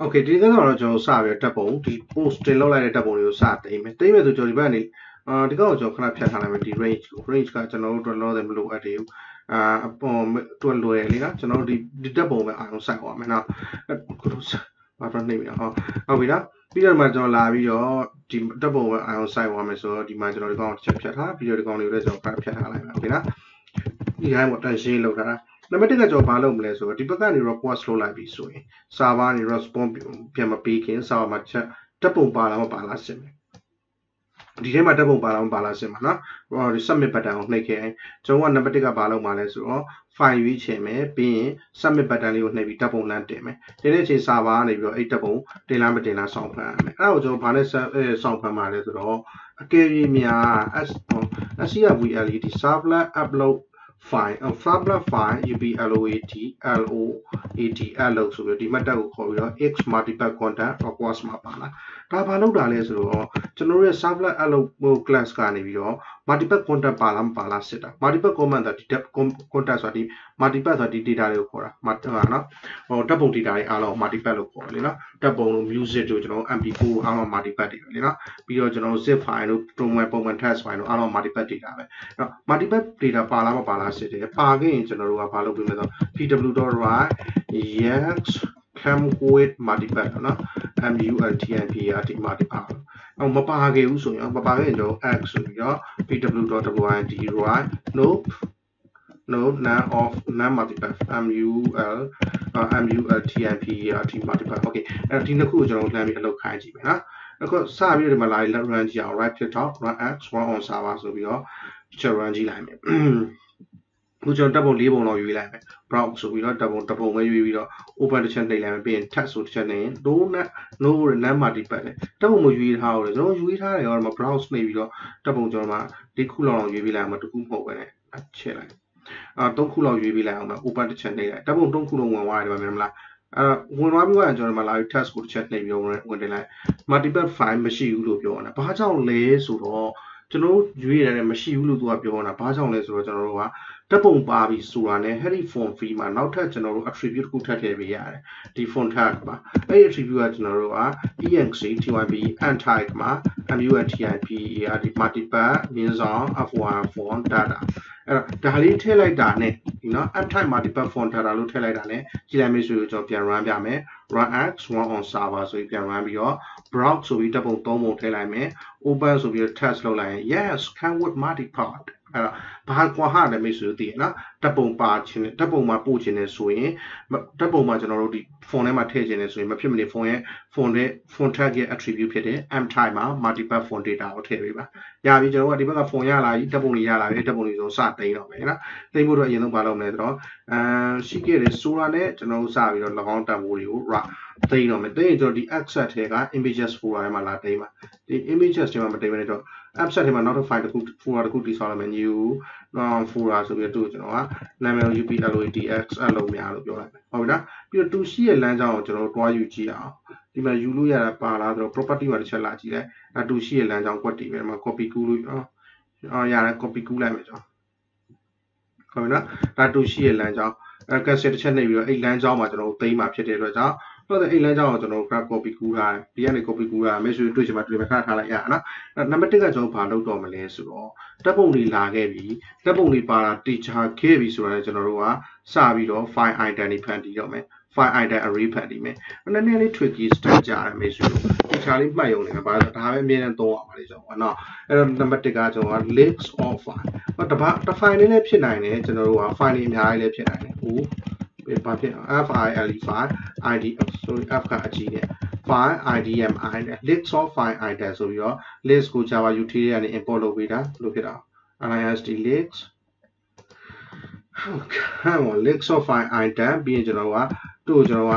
โอเคဒီကတော့တော့ကျွန်တော်စပြီးတက်ပုံဒီ post တင်လောက်လိုက်တဲ့တက်ပုံတွေကိုစသိမ်းမယ်သိမ်းမယ်ဆိုကျွန်တော်ဒီဘက်ကနေအာဒီကောင်ကိုကျွန်တော်ခဏဖြတ်ထားလိုက်မယ်ဒီ range ကို range ကကျွန်တော်တို့တော့လောတယ်မလို့အပ်တယ်အာအပေါ်တွက်လွယ်လေနော်ကျွန်တော်တို့ဒီဒီတက်ပုံပဲအာရုံစိုက်အောင်မယ်နော်ကိုတို့ဘာတော့နေပြီနော်ဟုတ်ပြီနော်ပြီးတော့မှကျွန်တော်လာပြီးတော့ဒီတက်ပုံပဲအာရုံစိုက်သွားမယ်ဆိုတော့ဒီမှာကျွန်တော်ဒီကောင်တစ်ချက်ဖြတ်ထားပြီးတော့ဒီကောင်လေးကိုလည်းကျွန်တော်ဖြတ်ထားလိုက်မယ်โอเคနော်ဒီတိုင်းပေါ့တန်ရှင်းလောက်ထားတာ နံပါတ်1ကကျွန်တော်ဘာလုပ်မလဲဆိုတော့ဒီဘက်ကနေ request လုပ်လိုက်ပြီဆိုရင် server နေ response ပြန်မပေးခင် server မှာချက်တက်ပုံပါလားမပါလားစစ်မယ်ဒီထဲမှာတက်ပုံပါလားမပါလားစစ်မှာနော်ဟိုဒီ submit button ကိုနှိပ်ခဲ့ကျွန်တော်ကနံပါတ်1ကဘာလုပ်မှာလဲဆိုတော့ file ရွေးချယ်မယ်ပြီးရင် submit button လေးကိုနှိပ်ပြီးတက်ပုံလမ်းတင်မယ်ဒီနေ့အချိန် server ကနေပြီးတော့အဲ့တက်ပုံတင်လားမတင်လားစောင့်ဖမ်းရမယ်အဲ့ဒါကိုကျွန်တော်ဘာနဲ့စောင့်ဖမ်းမှာလဲဆိုတော့အကယ်၍များ S SCRVLED servlet upload file a fabula file ubload load load ဆိုပြီးဒီမှတ်တက်ကိုခေါ်ပြီးတော့ x multiple content request မှာပါလာဒါဘာလုပ်တာလဲဆိုတော့ကျွန်တော်တို့ရဲ့ servlet load class ကနေပြီးတော့ multiple content ပါလားမပါလားစစ်တာ multiple comment ဆိုတာဒီ content ဆိုတာဒီ multiple ဆိုတာဒီ data တွေကိုခေါ်တာမဟုတ်နော်ဟိုတပ်ပုံ data တွေအားလုံး multiple လို့ခေါ်တယ်လေနော်တပ်ပုံလို့ music တို့ကျွန်တော် mp4 အားလုံး multiple တွေပဲလေနော်ပြီးတော့ကျွန်တော် zip file တို့ program ပုံမှန် text file တို့အားလုံး multiple data ပဲအဲ့တော့ multiple data ပါလားမပါလားစစ်တယ်ပါခဲ့ရင်ကျွန်တော်တို့ကဘာလုပ်ပေးမလဲဆို pw.write yes camquid multiple နော် multipr ဒီ multiple အောင်မပါခဲ့ဘူးဆိုရင်မပါခဲ့ရင်တော့ x ဆိုပြီးတော့ pw.write write nope no none of none multiple mul uh, multipr t multiple okay အဲ့ဒီနှစ်ခုကိုကျွန်တော်လှမ်းပြီးအလုပ်ခိုင်းကြည့်မယ်နော်အခုစပြီးတော့ဒီမှာလာ run ကြည့်အောင် right click top run x run on server ဆိုပြီးတော့ချက် run ကြည့်လိုက်မယ် ခုကျွန်တော်တပ်ပုံ၄ပုံလောက်ရွေးလိုက်မယ် browse ဆိုပြီးတော့တပ်ပုံတစ်ပုံပဲရွေးပြီးတော့ open တစ်ချက်နှိပ်လိုက်မယ်ပြီးရင် tab ဆိုတစ်ချက်နှိပ်ရင် no no ရ none multiple လေတပ်ပုံမရွေးထားဘူးလေကျွန်တော်ရွေးထားတယ်ရောမှာ browse နှိပ်ပြီးတော့တပ်ပုံကျွန်တော်မှာဒီခုလောက်လောက်ရွေးပြီးလိုက်မှာတခုမဟုတ်ပဲနဲ့ချက်လိုက်အာ၃ခုလောက်ရွေးပြီးလိုက်အောင်မှာ open တစ်ချက်နှိပ်လိုက်တပ်ပုံ၃ခုလုံးဝင်သွားတယ်ဗျာမလားအဲဝင်သွားပြီးတော့ကျွန်တော်ဒီမှာလာပြီး test ကိုတစ်ချက်နှိပ်ပြီးဝင်တင်လိုက် multiple file မရှိဘူးလို့ပြောတာဘာကြောင့်လဲဆိုတော့ ကျွန်တော်ရွေးရတယ်မရှိဘူးလို့သူကပြောတာဘာကြောင့်လဲဆိုတော့ကျွန်တော်တို့ကတက်ပုံပါပြီဆိုတာနဲ့ heavy form fee မှာနောက်ထပ်ကျွန်တော်တို့ attribute တစ်ခုထပ်ထည့်ပေးရတယ်ဒီ font tag မှာအဲ့ဒီ attribute ကကျွန်တော်တို့က enc typ antype မှာ multip ဒီ multiple မြင်းဆောင် f1 font data အဲ့တော့ဒါလေးထည့်လိုက်တာနဲ့ဒီနော် app type multiple font data လို့ထည့်လိုက်တာနဲ့ကြည့်လိုက်မယ်ဆိုရင်ကျွန်တော်ပြန် run ပြမယ် run x run on server ဆိုပြီးပြန် run ပြီးတော့ browse ဆိုပြီးတပ်ပုံ၃ပုံထည့်လိုက်မယ် open ဆိုပြီး test လုပ်လိုက်ရင် yes can with multipart အဲ့တော့ဘာကွာဟာလည်းမိတ်ဆွေတို့သိရနော်တပ်ပုံပါခြင်းတပ်ပုံမှာပို့ခြင်းနဲ့ဆိုရင်တပ်ပုံမှာကျွန်တော်တို့ဒီ font ထဲမှာထည့်ခြင်းနဲ့ဆိုရင်မဖြစ်မနေ font ရဲ့ font ရဲ့ font tag ရဲ့ attribute ဖြစ်တဲ့ m type မှာ multiple font data ကိုထည့်ပေးပါရပြီကျွန်တော်တို့ကဒီဘက်က font ရလာပြီတပ်ပုံတွေရလာပြီတပ်ပုံတွေဆိုစသိမ်းတော့မယ်နော်သိမ်းဖို့တော့အရင်ဆုံးမလုပ်မလဲဆိုတော့အမ်ရှိခဲ့တဲ့ Sora နဲ့ကျွန်တော်တို့စပြီးတော့၎င်းတန်ဖိုးတွေကို ra သိမ်းတော့မယ်သိမ်းရင်ကျွန်တော်ဒီ access ထဲက images folder ထဲမှာလာသိမ်းပါဒီ images ထဲမှာမသိမ်းဘဲနဲ့တော့ appset ထဲမှာနောက်တစ် file တစ်ခု folder တစ်ခုတည်ဆောက်လိုက်မယ် new folder ဆိုပြီးတော့ကျွန်တော်ကနာမည် uplodx အလုံးများလို့ပြောလိုက်မယ်ဟုတ်ပြီနော်ပြီးတော့ to ရှိရဲ့လမ်းကြောင်းကိုကျွန်တော်တို့တွားယူကြည့်အောင်ဒီမှာယူလို့ရတာပါလားဆိုတော့ property မှာတစ်ချက်လာကြည့်လိုက်အဲ to ရှိရဲ့လမ်းကြောင်းကွက်တည်ပဲဒီမှာ copy ကူးလို့အော်ရတယ် copy ကူးလိုက်မယ်ကျွန်တော်ဟုတ်ပြီနော်ဒါ to ရှိရဲ့လမ်းကြောင်းအဲ cancel တစ်ချက်နှိပ်ပြီးတော့အဲ့လမ်းကြောင်းမှာကျွန်တော်တို့သိမ်းမှာဖြစ်တဲ့အတွက်ကြောင့် တော့အဲ့လမ်းကြောင်းကိုကျွန်တော်တို့ grab copy ကူးထားတယ်ဒီကနေ copy ကူးထားမယ်ဆိုတွေ့ချင်မှတွေ့မယ်ခဏထားလိုက်ရအောင်နော်နံပါတ်1ကကျွန်တော်ဘာလုပ်တော့မလဲဆိုတော့တပ်ပုံတွေလာခဲ့ပြီတပ်ပုံတွေပါတာ teacher ခဲ့ပြီဆိုတာလည်းကျွန်တော်တို့ကစပြီးတော့ file item တွေဖန်တီးတော့မယ် file item array ဖန်တီးမယ်နည်းနည်းလေး tricky step ကြတယ်မေးဆိုလို့ teacher လေးမှတ်ရုံနဲ့ဘာလို့ဒါပဲအမြဲတမ်းသုံးရပါလေကျွန်တော်နော်အဲ့တော့နံပါတ်1ကကျွန်တော်က links of file တပါတ file လေးလည်းဖြစ်နိုင်တယ်ကျွန်တော်တို့က file လေးအများကြီးလည်းဖြစ်နိုင်တယ်ဟို ဘာဖြစ် file file id sorry f ကအကြီးနဲ့ file idmi နဲ့ list of file item ဆိုပြီးတော့ list ကို java utility ကနေ import လုပ်ပေးတာလို့ဖြစ်တာ list list ဟုတ်ကဲ့ list of file item ပြီးရင်ကျွန်တော်ကတို့ကျွန်တော်က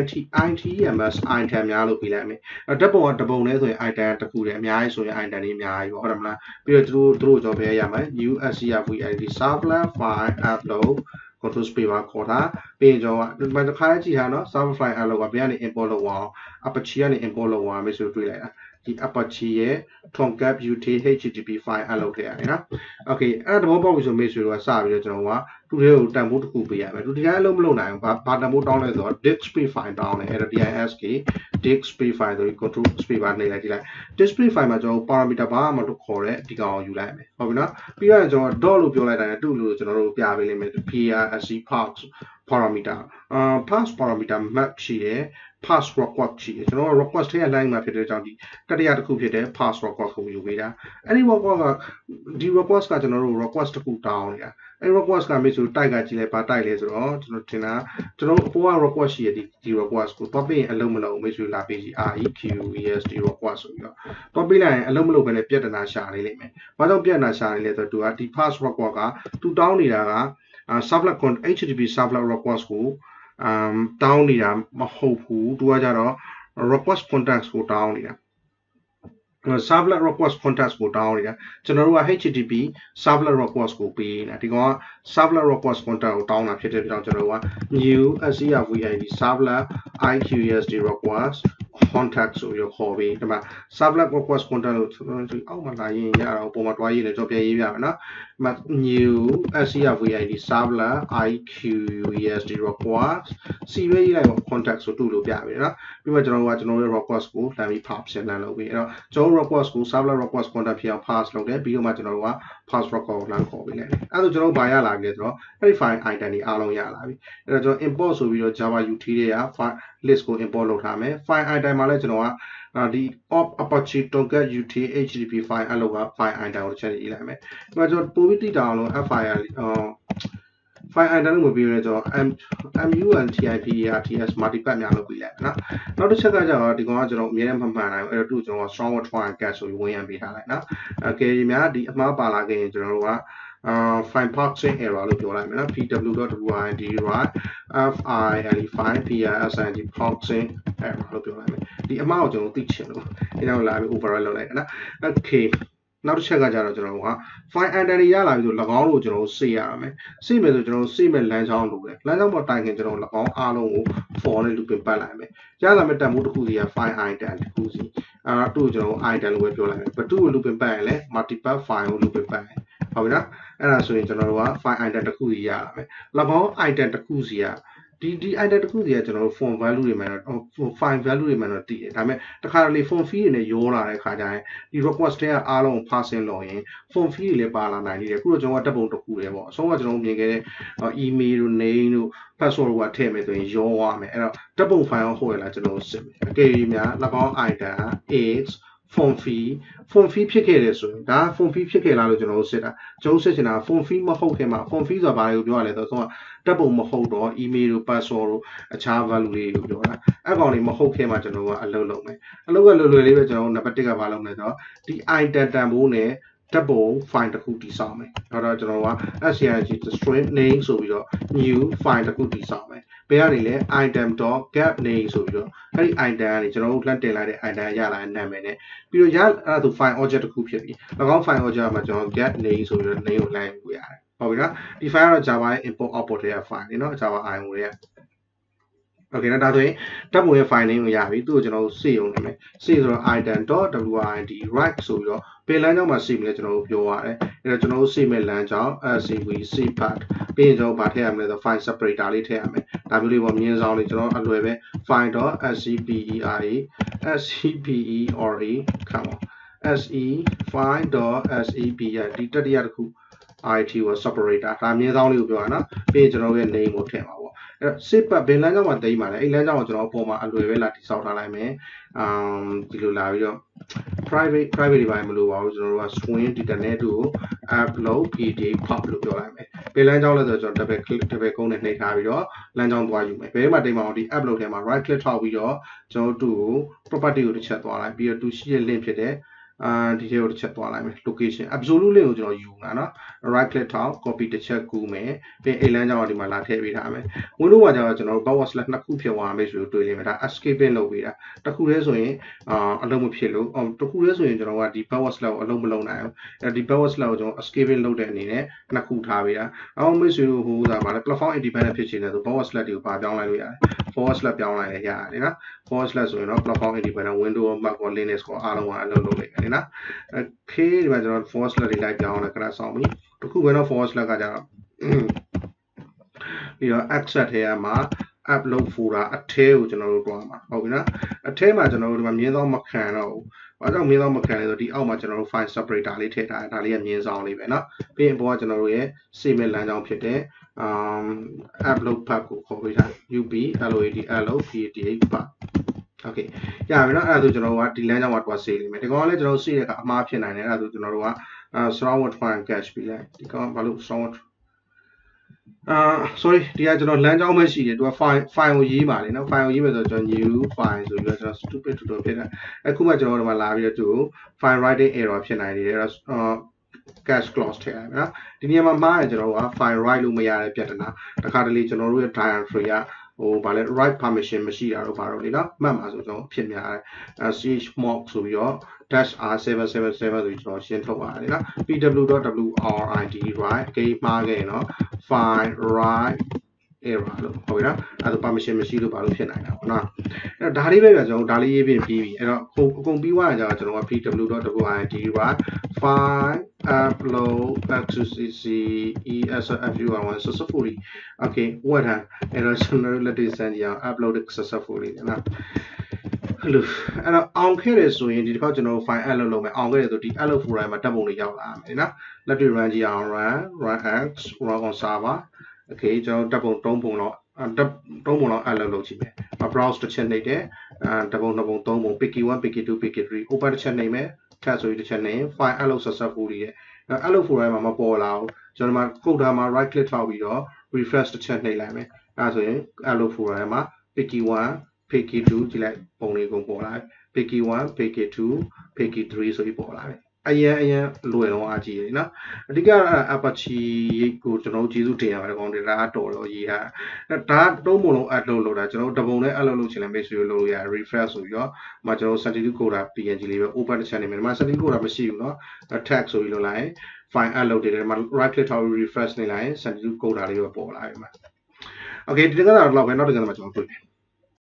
IT ITMS item များလို့ပြလိုက်မယ်အဲဓာတ်ပုံကတပုံလဲဆိုရင် item တစ်ခုတည်းအများကြီးဆိုရင် item တွေအများကြီးပေါ့ဟုတ်တယ်မလားပြီးတော့သူတို့သူတို့ကျွန်တော်ပြရမယ် new scrv servlet file upload control space ပါခေါ်တာပြီးရင်ကျွန်တော်ဒီမှာတစ်ခါကြည့်ထားနော် server file အလုပ်ကဘယ်ကနေ import လုပ်အောင် apache ကနေ import လုပ်အောင်မယ်ဆိုတွေ့လိုက်တာ ဒီ Apache ရဲ့ Tomcat UT HTTP file အလုပ်ထည့်ရတယ်နော် Okay အဲ့ဒါသဘောပေါက်ပြီဆိုမိတ်ဆွေတို့ကစပြီးတော့ကျွန်တော်ကသူတွေကိုတန်ဖိုးတစ်ခုပေးရမယ်သူတရားအလုပ်မလုပ်နိုင်ဘူးဘာဘာတန်ဖိုးတောင်းလဲဆိုတော့ display file တောင်းတယ်အဲ့ဒါ disk display file ဆိုပြီး control display bar နေလိုက်ကြည့်လိုက် display file မှာကျွန်တော် parameter ဘာမှမလို့ခေါ်တဲ့ဒီကောင်ကိုယူလိုက်မယ်ဟုတ်ပြီနော်ပြီးတော့ကျွန်တော် dot လို့ပြောလိုက်တာနဲ့တူလို့ကျွန်တော်တို့ပြပေးလိမ့်မယ် PRSC pass parameter အာ pass parameter map ရှိတယ် pass request ရှိတယ်ကျွန်တော်က request ထဲအ line မှာဖြစ်တဲ့ကြောင့်ဒီတတိယတစ်ခုဖြစ်တဲ့ pass request ကိုယူပေးတာအဲ့ဒီ request ကဒီ request ကကျွန်တော်တို့ request တစ်ခုတောင်းနေတာအဲ့ request ကမေးဆိုတိုက်ကကြည့်လိုက်ပါတိုက်လဲဆိုတော့ကျွန်တော်ထင်တာကျွန်တော်အပေါ်က request ရှိရဒီဒီ request ကိုတော့ပြင်အလုံးမလုံးမေးဆိုလာပေးစီ request request ဆိုပြီးတော့တော့ပြလိုက်ရင်အလုံးမလုံးပဲနဲ့ပြဿနာရှာနေလိမ့်မယ်။ဘာကြောင့်ပြဿနာရှာနေလဲဆိုတော့သူကဒီ pass request ကသူတောင်းနေတာက servlet http servlet request ကို အမ်တောင်းနေတာမဟုတ်ဘူးသူကကြတော့ request context ကိုတောင်းနေတာ servlet request context ကိုတောင်းနေတာကျွန်တော်တို့က http servlet request ကိုပေးနေတာဒီကောင်က servlet request context ကိုတောင်းတာဖြစ်တဲ့ကြောင့်ကျွန်တော်တို့က new servid servlet iqsd request contact ဆိုပြီးခေါ်ပြီးဒီမှာ servlet request contact လို့အောက်မှာလာရင်ရအောင်ပုံမှာတွားရေးလည်းကြော်ပြရေးပြမယ်နော်ဒီမှာ new servid servlet iqsd request စီပဲရေးလိုက်ပါ contact ဆိုတူလို့ပြပြီနော်ပြီးမှကျွန်တော်တို့ကကျွန်တော်ရဲ့ request ကိုလှမ်းပြီး pass ရှင်းလမ်းလုပ်ပြီးအဲ့တော့ကျွန်တော် request ကို servlet request contact ဖြစ်အောင် pass လုပ်တယ်ပြီးတော့မှကျွန်တော်တို့က pass record ကိုလှမ်းခေါ်ပြီးလိုက်တယ်အဲ့ဒါဆိုကျွန်တော်တို့ဘာရလာကြလဲဆိုတော့အဲ့ဒီ file item တွေအားလုံးရလာပြီအဲ့တော့ကျွန်တော် import ဆိုပြီးတော့ java ut တွေက file list ကို import လုပ်ထားမယ် file item မှာလည်းကျွန်တော်ကဒီ op apache tomcat ut http file အလုပ်က file item ကိုတစ်ချက်ရေးလိုက်မယ်ဒီမှာကျွန်တော်ပို့ပြီးတိတာအောင်လို့ file ဟော file item လို့ပြီးရဲကျွန်တော် muntipers multipath များလုပ်ပြီးလိုက်နော်နောက်တစ်ချက်ကကျတော့ဒီကောင်ကကျွန်တော်အမြဲတမ်းမမှန်နိုင်ဘူးအဲ့တော့သူ့ကျွန်တော် strong word try and get ဆိုပြီးဝင်ရပေးထားလိုက်နော်အဲကဲဒီများဒီအမှားပါလာခဲ့ရင်ကျွန်တော်တို့ကအာ file parsing error လို့ပြောလိုက်မယ်နော် pw.wind right file file prsing parsing error လို့ပြောလိုက်မယ်ဒီအမှားကိုကျွန်တော်သိချင်လို့အဲကြောင့်လာပြီး override လုပ်လိုက်တယ်နော် okay နောက်တစ်ချက်ကကြတော့ကျွန်တော်က file entry ရလာပြီဆို၎င်းကိုကျွန်တော်တို့စေရရမယ်စေမယ်ဆိုကျွန်တော်တို့စေမဲ့လမ်းကြောင်းလိုတယ်လမ်းကြောင်းပေါ်တိုင်ခင်ကျွန်တော်၎င်းအားလုံးကို for နဲ့ loop ပတ်လိုက်မယ်ရလာမဲ့တန်ဖိုးတစ်ခုစီက file item တစ်ခုစီအဲတော့သူ့ကိုကျွန်တော် item လို့ပဲပြောလိုက်မယ်ဘတူကို loop ပတ်ရင်လည်း multiple file ကို loop ပတ်ရင် ဟုတ်ပြီနော်အဲ့ဒါဆိုရင်ကျွန်တော်တို့က file item တစ်ခုစီရလာမယ်၎င်း item တစ်ခုစီကဒီဒီ item တစ်ခုစီကကျွန်တော်တို့ form value တွေမှာတော့ file value တွေမှာတော့တည်တယ်ဒါပေမဲ့တခါတလေ form fee တွေနဲ့ရောလာတဲ့ခါကျရင်ဒီ request တွေကအားလုံး passing လုပ်ရင် form fee တွေလည်းပါလာနိုင်တယ်ခုတော့ကျွန်တော်ကတပ်ပုံတစ်ခုလေးပေါ့အဆုံးကကျွန်တော်မြင်ခဲ့တဲ့ email တို့ name တို့ password တို့ကထည့်မယ်ဆိုရင်ရောသွားမယ်အဲ့တော့တပ်ပုံ file ဟုတ်ရလားကျွန်တော်စစ်မယ်အကယ်၍များ၎င်း item is form fee form fee ဖြစ်ခဲ့တယ်ဆိုရင်ဒါ form fee ဖြစ်ခဲ့လားလို့ကျွန်တော်တို့စစ်တာကျွန်တော်စစ်ချင်တာ form fee မဟုတ်ခင်မှာ form fee ဆိုတာဘာလို့ပြောရလဲဆိုတော့တပ်ပုံမဟုတ်တော့ email တို့ password တို့အခြား value တွေကိုပြောတာအဲ့ကောင်လေးမဟုတ်ခင်မှာကျွန်တော်ကအလုပ်လုပ်မယ်အလုပ်ကလွယ်လွယ်လေးပဲကျွန်တော်တို့နံပါတ်1ကဘာလုပ်လဲဆိုတော့ဒီ item တန်ဖိုးနဲ့ ဓာတ်ပုံ file တစ်ခုတည်ဆောက်မယ်။အဲ့တော့ကျွန်တော်က scrg string name ဆိုပြီးတော့ new file တစ်ခုတည်ဆောက်မယ်။ဘယ်ကနေလဲ item.get name ဆိုပြီးတော့အဲ့ဒီ item ကနေကျွန်တော်တို့လှမ်းတင်လိုက်တဲ့ item ရလာတဲ့နာမည်နဲ့ပြီးတော့ရအဲ့ဒါဆို file object တစ်ခုဖြစ်ပြီ။၎င်း file object မှာကျွန်တော် get name ဆိုပြီးတော့ name ကိုလှမ်းပြရတယ်။ဟုတ်ပြီနော်။ဒီ file ကတော့ java import output တွေက file နေနော် java io တွေက okay နော်ဒါဆိုရင်ဓာတ်ပုံရဲ့ file name ကိုရပြီသူ့ကိုကျွန်တော်တို့စေအောင်လုပ်မယ်စေဆိုတော့ item.wind right ဆိုပြီးတော့ပင်လမ်းကြောင်းမှာစေမလဲကျွန်တော်တို့ပြောရတယ်အဲ့တော့ကျွန်တော်တို့စေမဲ့လမ်းကြောင်း scv cpath ပြီးရင်ကျွန်တော်ဗာထည့်ရမလဲဆို file separator လေးထည့်ရမယ်ဒါမျိုးလေးပေါ့မြင်းဆောင်လေးကျွန်တော်အလွယ်ပဲ file.scpere scpere come on se file.scpere ဒီတတိယတစ်ခု IT ကို separator ဒါမြင်းဆောင်လေးကိုပြောရနော်ပြီးရင်ကျွန်တော်ရဲ့ name ကိုထည့်မှာပေါ့ အဲ့တော့ save ဘယ်လမ်းကြောင်းမှာတိမ့်ပါလဲအဲ့လမ်းကြောင်းကိုကျွန်တော်အပေါ်မှာအလွယ်ပဲလာတိစောက်ထားလိုက်မယ်အမ်ဒီလိုလာပြီးတော့ private private တွေပါမလို့ပါဘူးကျွန်တော်တို့က swing internet ကို upload pdf pop လို့ပြောလိုက်မယ်ဘယ်လမ်းကြောင်းလဲဆိုတော့ကျွန်တော် double click double ကုန်းနဲ့နှိပ်ထားပြီးတော့လမ်းကြောင်းသွားယူမယ်ဘယ်မှာတိမ့်ပါအောင်ဒီ upload ထဲမှာ right click ထောက်ပြီးတော့ကျွန်တော်တို့ property ကိုတစ်ချက်သွားလိုက်ပြီးတော့သူရှိတဲ့ link ဖြစ်တဲ့ အာဒီထဲကိုတစ်ချက်သွားလိုက်မယ် location absolute link ကိုကျွန်တော်ယူမှာနော် right click ထောက် copy တစ်ချက်ကူးမယ်ပြီးအိမ်လမ်းကြောင်းဒီမှာလာထည့်ပေးထားမယ် window မှာကျတော့ကျွန်တော်တို့ power slash နှစ်ခုဖြစ်သွားမယ်ဆိုလို့တွေ့လိမ့်မယ်ဒါ escaping လုပ်ပေးတာတစ်ခုတည်းဆိုရင်အာအလုံးမဖြစ်လို့အော်တစ်ခုတည်းဆိုရင်ကျွန်တော်ကဒီ power slash ကိုအလုံးမလုံးနိုင်ဘူးအဲဒီ power slash ကိုကျွန်တော် escaping လုပ်တဲ့အနေနဲ့နှစ်ခုထားပေးတာအော်မိတ်ဆွေတို့ဟိုဥစားပါလဲ platform independent ဖြစ်ချင်တယ်ဆို power slash တွေကိုပါပြောင်းလိုက်လို့ရတယ် forward slash ပြောင်းလိုက်လည်းရတယ်နော် forward slash ဆိုရင်တော့ platform independent window mac ကို linux ကိုအားလုံးကအလုပ်လုပ်လိုက်တယ်နော် okay ဒီမှာကျွန်တော် forward slash တွေလိုက်ပြောင်းအောင်လည်းခဏဆောင်ပြီတခုပဲတော့ forward slash ကကြတော့ပြီးတော့ access ထဲမှာ upload folder အထဲကိုကျွန်တော်တို့တွားမှာဟုတ်ပြီနော်အထဲမှာကျွန်တော်တို့ဒီမှာမြင်းသောမခံတော့ဘူးဘာကြောင့်မြင်းသောမခံလဲဆိုဒီအောက်မှာကျွန်တော်တို့ file separator လေးထည့်ထားတယ်ဒါလေးကမြင်းဆောင်လေးပဲเนาะပြီးရင်ဘောကကျွန်တော်တို့ရဲ့ save လမ်းကြောင်းဖြစ်တဲ့ um upload path ကိုခေါ်ပေးထား up load load pdh path okay ရပြီเนาะအဲ့ဒါဆိုကျွန်တော်တို့ကဒီလမ်းကြောင်းမှာတွား save လိမ့်မယ်ဒီကောင်ကလည်းကျွန်တော်တို့ save တဲ့အခါအမှားဖြစ်နိုင်တယ်အဲ့ဒါဆိုကျွန်တော်တို့က surround with file cache ပြီးလိုက်ဒီကောင်ဘာလို့ surround အာ sorry ဒီကကျွန်တော်လမ်းကြောင်းပဲရှိတယ်သူက file file ကိုရေးပါလေနော် file ကိုရေးမယ်ဆိုတော့ကျွန်တော် new file ဆိုပြီးတော့ကျွန်တော် stupid tutorial ဖြစ်တယ်အခုမှကျွန်တော်ဒီမှာလာပြီးတော့သူ file writing error ဖြစ်နိုင်တယ်အဲ့တော့ cache clause ထည့်ရမယ်နော်ဒီနေရာမှာမှားရင်ကျွန်တော်က file write လို့မရတဲ့ပြဿနာတခါတလေကျွန်တော်တို့ရဲ့ directory ကဟိုဗာလဲ right permission မရှိတာတော့ဗာတော့လေနော်မှတ်မှာဆိုကျွန်တော်ဖြစ်များတယ်အဲ chmod ဆိုပြီးတော့ dash r777 ဆိုပြီးကျွန်တော်ရှင်းထုတ်ပါတယ်နော် pw.wrid right အကိမှားခဲ့ရ င်တော့ file write error လို့ဟုတ်ပြီနော်အဲဒါ permission မရှိလို့ဘာလို့ဖြစ်နိုင်တာပေါ့နော်အဲ့တော့ဒါလေးပဲပြကျွန်တော်ဒါလေးရေးပြီးပြီးပြီအဲ့တော့အကုန်အကုန်ပြီးသွားရင်ကျတော့ကျွန်တော်က pw.wid right file upload xcc esfu1 successfully okay what ha အဲ့တော့ကျွန်တော်လက်တွေ့စမ်းကြည့်အောင် upload successfully နော် အဲ့လိုအဲ့တော့အောင်ခဲ့တယ်ဆိုရင်ဒီတစ်ခါကျွန်တော် file add လုပ်လုပ်မယ်အောင်ခဲ့တယ်ဆိုဒီ add လုပ် folder မှာဓာတ်ပုံတွေရောက်လာမယ်နော်လက်တွေ့ run ကြည့်အောင် run run x run on server okay ကျွန်တော်ဓာတ်ပုံ၃ပုံတော့ဓာတ်၃ပုံတော့ add လုပ်လုပ်ကြည့်မယ် browse တစ်ချက်နှိပ်တယ်အဲဓာတ်ပုံ၂ပုံ၃ပုံ picky 1 picky 2 picky 3 open တစ်ချက်နှိပ်မယ် tab ဆိုပြီးတစ်ချက်နှိပ် file add လုပ် successfully ရဲ့ add လုပ် folder မှာမပေါ်လာဘူးကျွန်တော်မှာ folder မှာ right click ထောက်ပြီးတော့ refresh တစ်ချက်နှိပ်လိုက်မယ်အဲဆိုရင် add လုပ် folder မှာ picky 1 PK2 ကြည့်လိုက်ပုံလေးကိုပေါ်လာတယ် PK1 PK2 PK3 ဆိုပြီးပေါ်လာတယ်အရန်အရန်လွယ်လုံးအားကြီးတယ်နော်အဓိက Apache ရိတ်ကိုကျွန်တော်ကျေးဇူးတင်ရပါတယ်ကောင်ဒီဒါတော်တော်ရေးတာဒါတုံးပုံလုံးအလုပ်လုပ်တာကျွန်တော်တပုံနဲ့အလုပ်လုပ်ချင်တယ်မိတ်ဆွေတို့လုပ်လို့ရ refresh ဆိုပြီးတော့မကျွန်တော် substitute coder png လေးပဲ open တစ်ချက်နေမယ်ဒီမှာ substitute coder မရှိဘူးနော် tag ဆိုပြီးလုပ်လိုက် file အလုပ်တွေဒီမှာ right click ထားပြီး refresh နေလိုက် substitute coder လေးပဲပေါ်လာပြီမှာ okay ဒီကတော့တော့ပဲနောက်တစ်ခါမှကျွန်တော်တွေ့မယ်